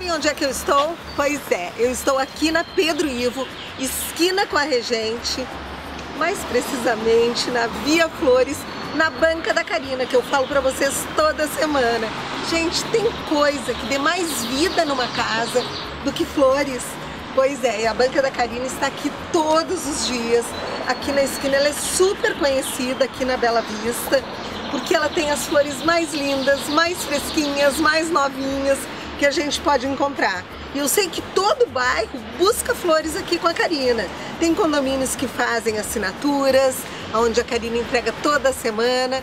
Sabem onde é que eu estou? Pois é, eu estou aqui na Pedro Ivo, esquina com a Regente, mais precisamente na Via Flores, na banca da Karina, que eu falo para vocês toda semana. Gente, tem coisa que dê mais vida numa casa do que flores. Pois é, a banca da Karina está aqui todos os dias, aqui na esquina. Ela é super conhecida aqui na Bela Vista, porque ela tem as flores mais lindas, mais fresquinhas, mais novinhas que a gente pode encontrar. E eu sei que todo bairro busca flores aqui com a Karina. Tem condomínios que fazem assinaturas, onde a Karina entrega toda semana.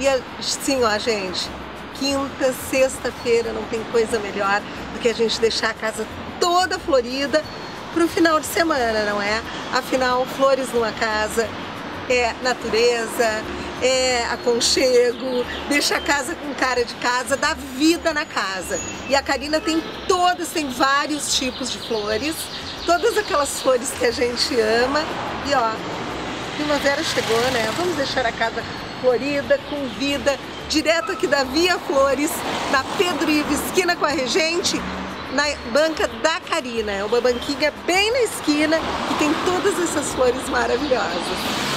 E assim, ó, gente, quinta, sexta-feira não tem coisa melhor do que a gente deixar a casa toda florida para o final de semana, não é? Afinal, flores numa casa é natureza, é aconchego, deixa a casa com cara de casa, dá vida na casa. E a Karina tem todas, tem vários tipos de flores, todas aquelas flores que a gente ama. E ó, primavera chegou, né? Vamos deixar a casa florida, com vida, direto aqui da Via Flores, na Pedro Ives, esquina com a Regente, na banca da Karina. É uma banquinha bem na esquina que tem todas essas flores maravilhosas.